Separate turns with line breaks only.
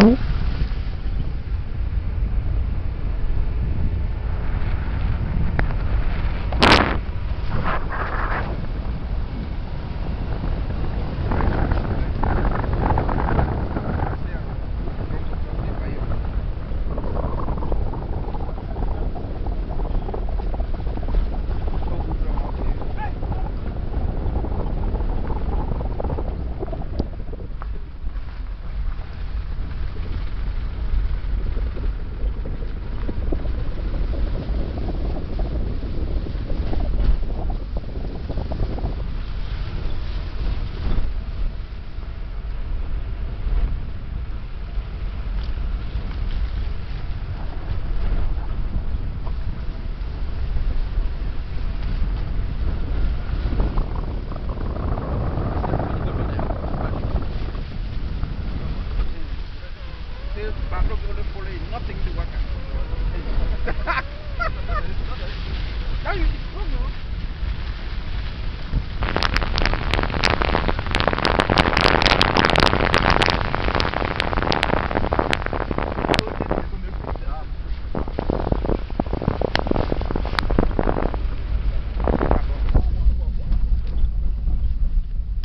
now This Pablo Pole nothing to work out. Ay, no,